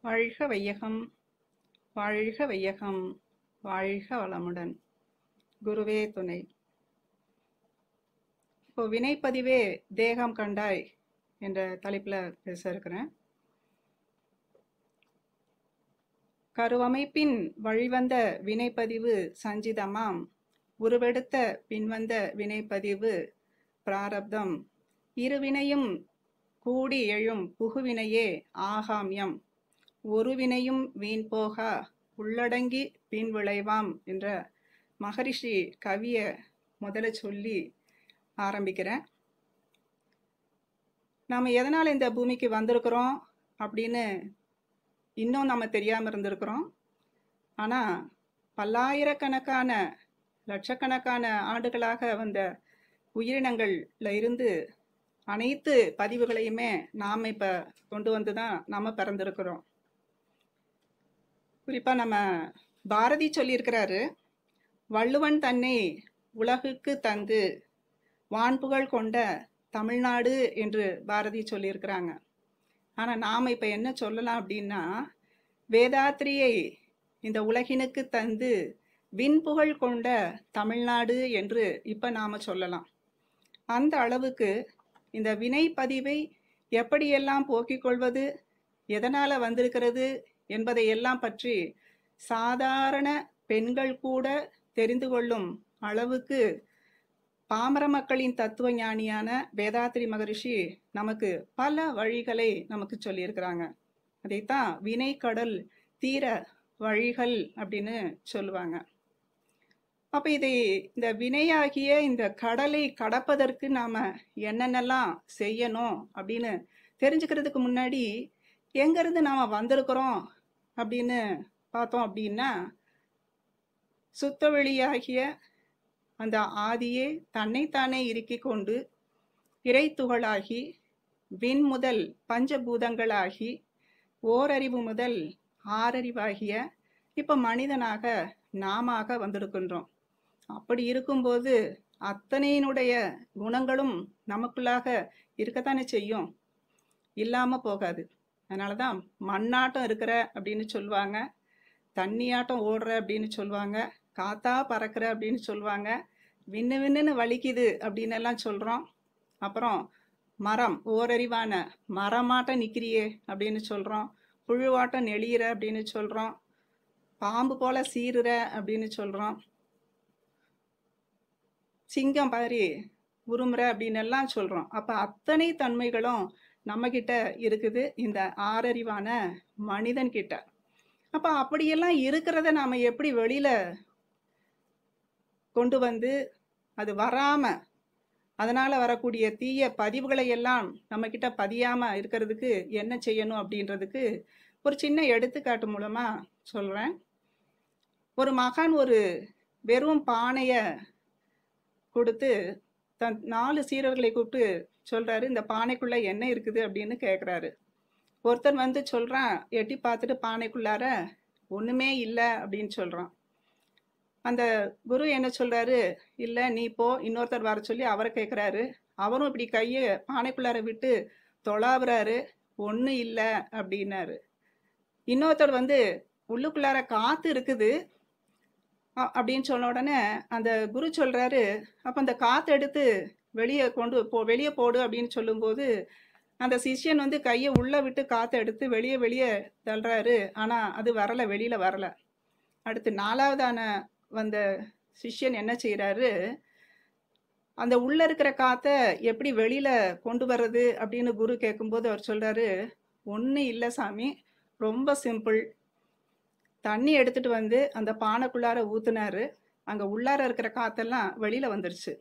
வாழ்க வையகம் வாழ்க வையகம் வாழ்க வளமுடன். குருவே துணை. இப்போ வினைப்பதிவே தேகம் கண்டாய் என்ற தலைப்பில் பேச இருக்கிறேன். கருவமைப்பின் வழிவந்த வினைப்பதிவு சஞ்சிதமாம். உருவெடுத்த பின்வந்த வினைப்பதிவு பிராரப்தம். இருவினையும் கூடி எழும் புகுவினையே ஆகாமியம். ஒரு வினையும் வீண் போகா உள்ளடங்கி பின் விளைவாம் என்ற மகரிஷி கவிய முதல்ல சொல்லி ஆரம்பிக்கிறேன். நாம் எதனால் இந்த பூமிக்கு வந்திருக்கிறோம் அப்படின்னு இன்னும் நம்ம தெரியாமல் இருந்திருக்கிறோம். ஆனால் பல்லாயிரக்கணக்கான லட்சக்கணக்கான ஆண்டுகளாக வந்த உயிரினங்களில் இருந்து அனைத்து பதிவுகளையுமே நாம் இப்போ கொண்டு வந்து தான் நாம் பிறந்திருக்கிறோம். குறிப்பாக நம்ம பாரதி சொல்லியிருக்கிறாரு வள்ளுவன் தன்னை உலகுக்கு தந்து வான்புகழ் கொண்ட தமிழ்நாடு என்று பாரதி சொல்லியிருக்கிறாங்க. ஆனால் நாம் இப்போ என்ன சொல்லலாம் அப்படின்னா வேதாத்திரியை இந்த உலகினுக்கு தந்து விண்புகழ் கொண்ட தமிழ்நாடு என்று இப்போ நாம் சொல்லலாம். அந்த அளவுக்கு இந்த வினை பதிவை எப்படியெல்லாம் போக்கிக் கொள்வது எதனால் வந்திருக்கிறது என்பதை எல்லாம் பற்றி சாதாரண பெண்கள் கூட தெரிந்து கொள்ளும் அளவுக்கு பாமர மக்களின் தத்துவ ஞானியான வேதாத்திரி மகரிஷி நமக்கு பல வழிகளை நமக்கு சொல்லியிருக்கிறாங்க. அதைத்தான் வினை கடல் தீர வழிகள் அப்படின்னு சொல்லுவாங்க. அப்ப இதை இந்த வினையாகிய இந்த கடலை கடப்பதற்கு நாம என்னென்னலாம் செய்யணும் அப்படின்னு தெரிஞ்சுக்கிறதுக்கு முன்னாடி எங்கிருந்து நாம வந்திருக்கிறோம் அப்படின்னு பார்த்தோம் அப்படின்னா சுத்தவெளியாகிய அந்த ஆதியே தன்னைத்தானே இறுக்கி கொண்டு இறைத்துகளாகி விண் முதல் பஞ்சபூதங்களாகி ஓரறிவு முதல் ஆறறிவாகிய இப்போ மனிதனாக நாமாக வந்திருக்கின்றோம். அப்படி இருக்கும்போது அத்தனையினுடைய குணங்களும் நமக்குள்ளாக இருக்கத்தானே செய்யும்? இல்லாமல் போகாது. அதனால தான் மண்ணாட்டம் இருக்கிற அப்படின்னு சொல்லுவாங்க. தண்ணியாட்டம் ஓடுற அப்படின்னு சொல்லுவாங்க. காத்தா பறக்கிற அப்படின்னு சொல்லுவாங்க. விண்ணு விண்ணுன்னு வலிக்குது அப்படின்னு எல்லாம் சொல்கிறோம் அப்புறம் மரம் ஓரறிவான மரமாட்டம் நிற்கிறியே அப்படின்னு சொல்கிறோம் புழுவாட்டம் நெளியிற அப்படின்னு சொல்கிறோம் பாம்பு போல சீருற அப்படின்னு சொல்கிறோம் சிங்கம் பாரி உருமுற அப்படின்னு எல்லாம் சொல்கிறோம் அப்போ அத்தனை தன்மைகளும் நம்மக்கிட்ட இருக்குது இந்த ஆறறிவான மனிதன் கிட்ட அப்போ அப்படியெல்லாம் இருக்கிறத நாம் எப்படி வெளியில் கொண்டு வந்து அது வராமல் அதனால் வரக்கூடிய தீய பதிவுகளை எல்லாம் நம்மக்கிட்ட பதியாமல் இருக்கிறதுக்கு என்ன செய்யணும் அப்படின்றதுக்கு ஒரு சின்ன எடுத்துக்காட்டு மூலமாக சொல்கிறேன் ஒரு மகான் ஒரு வெறும் பானையை கொடுத்து தன் நாலு சீரர்களை கூப்பிட்டு சொல்கிறாரு இந்த பானைக்குள்ளே என்ன இருக்குது? அப்படின்னு கேட்குறாரு ஒருத்தர் வந்து சொல்கிறான் எட்டி பார்த்துட்டு பானைக்குள்ளார ஒன்றுமே இல்லை அப்படின்னு சொல்கிறான் அந்த குரு என்ன சொல்கிறாரு இல்லை நீ போ. இன்னொருத்தர் வர சொல்லி அவரை கேட்குறாரு அவரும் இப்படி கையை பானைக்குள்ளார விட்டு தொலாவுறாரு. ஒன்றும் இல்லை அப்படின்னாரு. இன்னொருத்தர் வந்து உள்ளுக்குள்ளார காற்று இருக்குது அப்படின்னு சொன்ன உடனே அந்த குரு சொல்கிறாரு அப்போ அந்த காற்று எடுத்து வெளியே கொண்டு போ வெளியே போடு அப்படின்னு சொல்லும்போது அந்த சிஷ்யன் வந்து கையை உள்ளே விட்டு காற்றை எடுத்து வெளியே வெளியே தள்ளுறாரு. ஆனால் அது வரலை வெளியில் வரலை. அடுத்து நாலாவதான வந்த சிஷ்யன் என்ன செய்கிறாரு அந்த உள்ளே இருக்கிற காற்றை எப்படி வெளியில் கொண்டு வர்றது அப்படின்னு குரு கேட்கும்போது அவர் சொல்கிறாரு ஒன்றும் இல்லை சாமி ரொம்ப சிம்பிள். தண்ணி எடுத்துகிட்டு வந்து அந்த பானைக்குள்ளார ஊற்றுனாரு அங்கே உள்ளார இருக்கிற காற்றெல்லாம் வெளியில் வந்துருச்சு.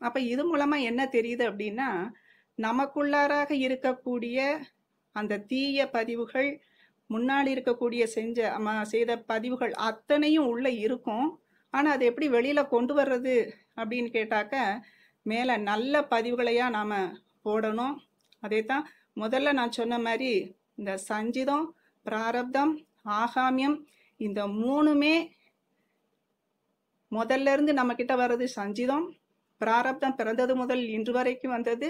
அப்போ இது மூலமாக என்ன தெரியுது அப்படின்னா நமக்குள்ளாராக இருக்கக்கூடிய அந்த தீய பதிவுகள் முன்னாடி இருக்கக்கூடிய செஞ்ச செய்த பதிவுகள் அத்தனையும் உள்ளே இருக்கும். ஆனால் அதை எப்படி வெளியில் கொண்டு வர்றது அப்படின்னு கேட்டாக்க மேலே நல்ல பதிவுகளையாக நாம் போடணும். அதே தான் முதல்ல நான் சொன்ன மாதிரி இந்த சஞ்சிதம் பிராரப்தம் ஆகாமியம் இந்த மூணுமே முதல்ல இருந்து நம்ம கிட்ட வர்றது சஞ்சிதம் பிராரப்தம் பிறந்தது முதல் இன்று வரைக்கும் வந்தது.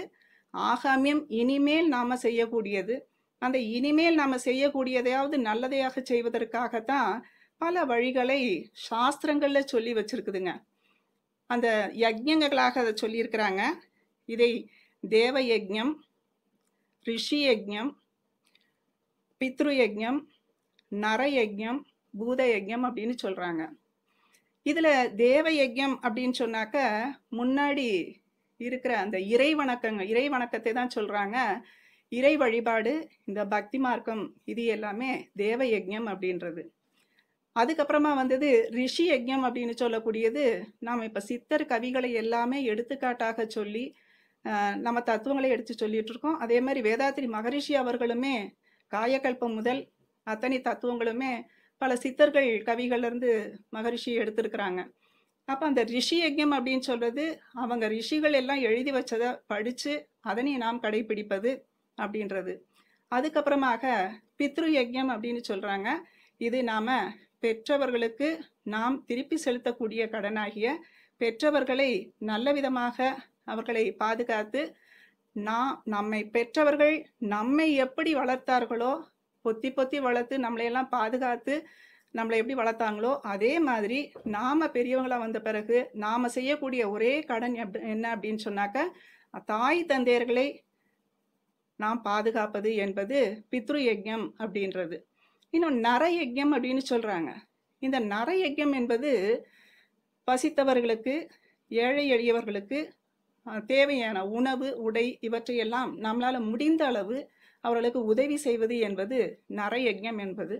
ஆகாமியம் இனிமேல் நாம செய்யக்கூடியது. அந்த இனிமேல் நாம செய்யக்கூடியதையாவது நல்லதையாக செய்வதற்காகத்தான் பல வழிகளை சாஸ்திரங்கள்ல சொல்லி வச்சிருக்குதுங்க. அந்த யஜ்யங்களாக அதை சொல்லியிருக்கிறாங்க. இதை தேவ யஜ்யம் ரிஷி யஜ்யம் பித்ரு யஜ்ஞம் நர யஜ்ஞம் பூத யஜ்ஞம் அப்படின்னு சொல்றாங்க. இதுல தேவ யஜ்யம் அப்படின்னு சொன்னாக்க முன்னாடி இருக்கிற அந்த இறை வணக்கங்க இறை வணக்கத்தை தான் சொல்றாங்க. இறை வழிபாடு இந்த பக்தி மார்க்கம் இது எல்லாமே தேவ யஜ்யம் அப்படின்றது. அதுக்கப்புறமா வந்தது ரிஷி யஜ்யம் அப்படின்னு சொல்லக்கூடியது நாம் இப்போ சித்தர் கவிகளை எல்லாமே எடுத்துக்காட்டாக சொல்லி நம்ம தத்துவங்களை எடுத்து சொல்லிட்டு இருக்கோம். அதே மாதிரி வேதாத்திரி மகரிஷி அவர்களுமே காயக்கல்பம் முதல் அத்தனை தத்துவங்களுமே பல சித்தர்கள் கவிகள்லேருந்து மகரிஷி எடுத்திருக்கிறாங்க. அப்போ அந்த ரிஷி யஜ்யம் அப்படின்னு சொல்றது அவங்க ரிஷிகள் எல்லாம் எழுதி வச்சதை படித்து அதனை நாம் கடைபிடிப்பது அப்படின்றது. அதுக்கப்புறமாக பித்ரு யஜ்யம் அப்படின்னு சொல்கிறாங்க இது நாம் பெற்றவர்களுக்கு நாம் திருப்பி செலுத்தக்கூடிய கடனாகிய பெற்றவர்களை நல்ல விதமாக அவர்களை பாதுகாத்து நான் நம்மை பெற்றவர்கள் நம்மை எப்படி வளர்த்தார்களோ பொத்தி பொத்தி வளர்த்து நம்மளையெல்லாம் பாதுகாத்து நம்மளை எப்படி வளர்த்தாங்களோ அதே மாதிரி நாம பெரியவங்களா வந்த பிறகு நாம செய்யக்கூடிய ஒரே கடன் என்ன அப்படின்னு சொன்னாக்க தாய் தந்தையர்களை நாம் பாதுகாப்பது என்பது பித்ரு யஜ்யம் அப்படின்றது. இன்னும் நர யஜ்யம் அப்படின்னு சொல்றாங்க. இந்த நர யஜ்யம் என்பது பசித்தவர்களுக்கு ஏழை எளியவர்களுக்கு தேவையான உணவு உடை இவற்றையெல்லாம் நம்மளால முடிந்த அளவு அவர்களுக்கு உதவி செய்வது என்பது நர யஜ்ஞம் என்பது.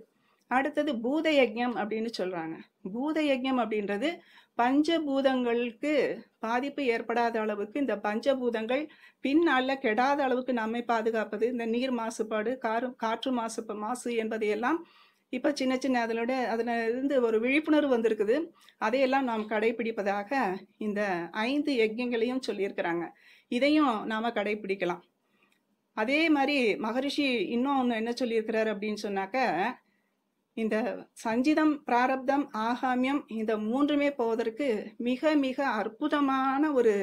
அடுத்தது பூத யஜ்யம் அப்படின்னு சொல்றாங்க. பூத யஜ்யம் அப்படின்றது பஞ்சபூதங்களுக்கு பாதிப்பு ஏற்படாத அளவுக்கு இந்த பஞ்சபூதங்கள் பின்னால கெடாத அளவுக்கு நம்மை பாதுகாப்பது இந்த நீர் மாசுபாடு காரு காற்று மாசு மாசு என்பதையெல்லாம் இப்ப சின்ன சின்ன அதனோட அதுல இருந்து ஒரு விழிப்புணர்வு வந்திருக்குது. அதையெல்லாம் நாம் கடைபிடிப்பதாக இந்த ஐந்து யஜ்யங்களையும் சொல்லியிருக்கிறாங்க. இதையும் நாம கடைபிடிக்கலாம் அதே மாதிரி மகரிஷி இன்னும் ஒன்று என்ன சொல்லியிருக்கிறாரு அப்படின்னு சொன்னாக்க இந்த சஞ்சிதம் பிராரப்தம் ஆகாமியம் இந்த மூன்றுமே போவதற்கு மிக மிக அற்புதமான ஒரு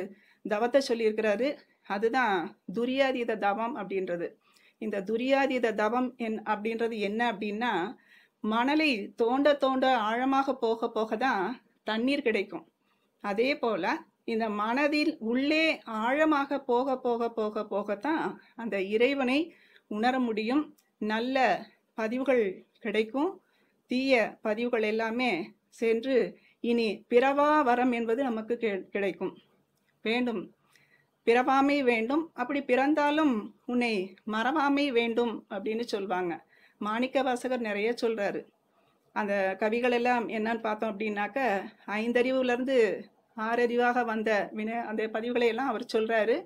தவத்தை சொல்லியிருக்கிறாரு. அதுதான் துரியாதீத தவம் அப்படின்றது. இந்த துரியாதீத தவம் என் அப்படின்றது என்ன அப்படின்னா மணலை தோண்ட தோண்ட ஆழமாக போக போக தான் தண்ணீர் கிடைக்கும். அதே போல இந்த மனதில் உள்ளே ஆழமாக போக போக போக போகத்தான் அந்த இறைவனை உணர முடியும். நல்ல பதிவுகள் கிடைக்கும். தீய பதிவுகள் எல்லாமே சென்று இனி பிறவா வரம் என்பது நமக்கு கிடைக்கும். வேண்டும். பிறவாமை வேண்டும். அப்படி பிறந்தாலும் உன்னை மறவாமை வேண்டும் அப்படின்னு சொல்வாங்க. மாணிக்க வாசகர் நிறைய சொல்றாரு. அந்த கவிகள் எல்லாம் என்னன்னு பார்த்தோம் அப்படின்னாக்க ஐந்தறிவுலேருந்து ஆறறிவாக வந்த வின அந்த பதிவுகளை எல்லாம் அவர் சொல்றாரு.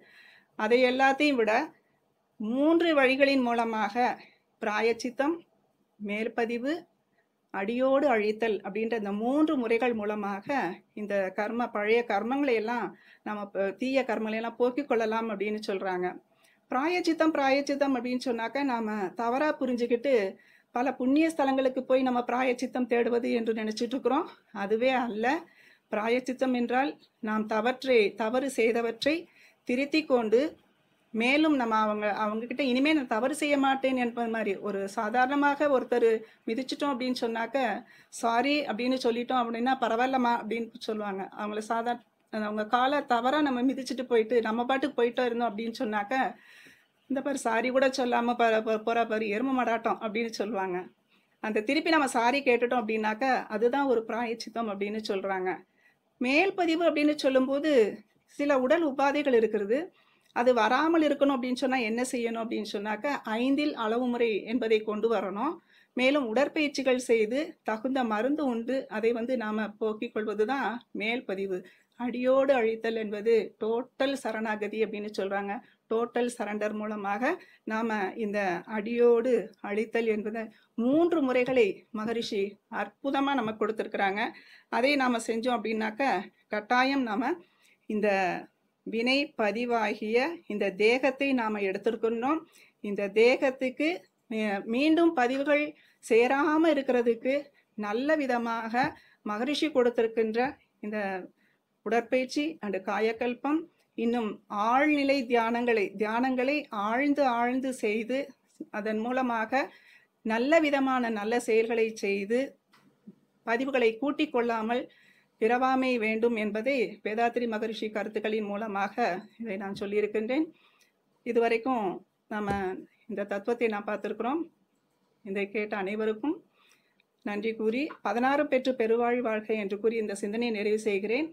அதை எல்லாத்தையும் விட மூன்று வழிகளின் மூலமாக பிராயச்சித்தம் மேற்பதிவு அடியோடு அழித்தல் அப்படின்ற இந்த மூன்று முறைகள் மூலமாக இந்த கர்ம பழைய கர்மங்களை எல்லாம் நம்ம தீய கர்மங்களை எல்லாம் போக்கிக் கொள்ளலாம் அப்படின்னு சொல்றாங்க. பிராயச்சித்தம் பிராயச்சித்தம் அப்படின்னு சொன்னாக்க நாம தவறா புரிஞ்சுக்கிட்டு பல புண்ணிய ஸ்தலங்களுக்கு போய் நம்ம பிராயச்சித்தம் தேடுவது என்று நினைச்சிட்டு இருக்கிறோம். அதுவே அல்ல. பிராயச்சித்தம் என்றால் நாம் தவற்றை தவறு செய்தவற்றை திருத்தி கொண்டு மேலும் நம்ம அவங்க அவங்க கிட்ட இனிமே நான் தவறு செய்ய மாட்டேன் என்பது மாதிரி. ஒரு சாதாரணமாக ஒருத்தர் மிதிச்சிட்டோம் அப்படின்னு சொன்னாக்க சாரி அப்படின்னு சொல்லிட்டோம் அப்படின்னா பரவாயில்லம்மா அப்படின்னு சொல்லுவாங்க. அவங்கள சாதாரண அவங்க காலை தவறாக நம்ம மிதிச்சிட்டு போயிட்டு நம்ம பாட்டுக்கு போயிட்டோ இருந்தோம் அப்படின்னு சொன்னாக்க இந்த பாரு சாரி கூட சொல்லாமல் ப போகிற பாரு எரும மாடாட்டம் அப்படின்னு சொல்லுவாங்க. அந்த திருப்பி நம்ம சாரி கேட்டுட்டோம் அப்படின்னாக்க அதுதான் ஒரு பிராயச்சித்தம் அப்படின்னு சொல்கிறாங்க மேல் பதிவு அப்படின்னு சொல்லும்போது சில உடல் உபாதைகள் இருக்கிறது. அது வராமல் இருக்கணும் அப்படின்னு சொன்னால் என்ன செய்யணும் அப்படின்னு சொன்னாக்க ஐந்தில் அளவு முறை என்பதை கொண்டு வரணும். மேலும் உடற்பயிற்சிகள் செய்து தகுந்த மருந்து உண்டு. அதை வந்து நாம் போக்கிக் கொள்வது தான் மேல் பதிவு அடியோடு அழித்தல் என்பது டோட்டல் சரணாகதி அப்படின்னு சொல்கிறாங்க டோட்டல் சரண்டர் மூலமாக நாம இந்த அடியோடு அழித்தல் என்பதை மூன்று முறைகளை மகரிஷி அற்புதமாக நமக்கு கொடுத்துருக்குறாங்க. அதை நாம் செஞ்சோம் அப்படின்னாக்க கட்டாயம் நாம் இந்த வினை பதிவாகிய இந்த தேகத்தை நாம் எடுத்திருக்கணும் இந்த தேகத்துக்கு மீண்டும் பதிவுகள் சேராமல் இருக்கிறதுக்கு நல்ல விதமாக மகரிஷி கொடுத்திருக்கின்ற இந்த உடற்பயிற்சி அண்டு காயக்கல்பம் இன்னும் ஆழ்நிலை தியானங்களை தியானங்களை ஆழ்ந்து ஆழ்ந்து செய்து அதன் மூலமாக நல்ல விதமான நல்ல செயல்களை செய்து பதிவுகளை கூட்டிக் கொள்ளாமல் பிறவாமை வேண்டும் என்பதை வேதாத்திரி மகரிஷி கருத்துக்களின் மூலமாக இதை நான் சொல்லியிருக்கின்றேன். இதுவரைக்கும் நாம் இந்த தத்துவத்தை நான் பார்த்துருக்குறோம். இதை கேட்ட அனைவருக்கும் நன்றி கூறி பதினாறு பெற்று பெருவாழ் வாழ்க என்று கூறி இந்த சிந்தனையை நிறைவு செய்கிறேன்.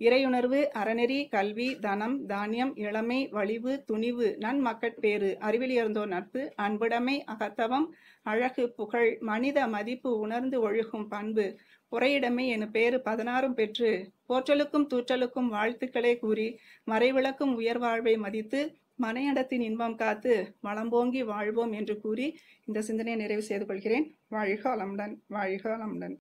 இறையுணர்வு அறநெறி கல்வி தனம் தானியம் இளமை வலிவு துணிவு நன்மக்கட்பேறு அறிவிலியர்ந்தோர் நட்பு அன்புடைமை அகத்தவம் அழகு புகழ் மனித மதிப்பு உணர்ந்து ஒழுகும் பண்பு உரையிடமை என பேறு பதினாறும் பெற்று போற்றலுக்கும் தூற்றலுக்கும் வாழ்த்துக்களை கூறி மறைவிளக்கும் உயர்வாழ்வை மதித்து மனையடத்தின் இன்பம் காத்து வளம்போங்கி வாழ்வோம் என்று கூறி இந்த சிந்தனையை நிறைவு செய்து கொள்கிறேன். வாழ்க அலமுடன் வாழ்க அலமுடன்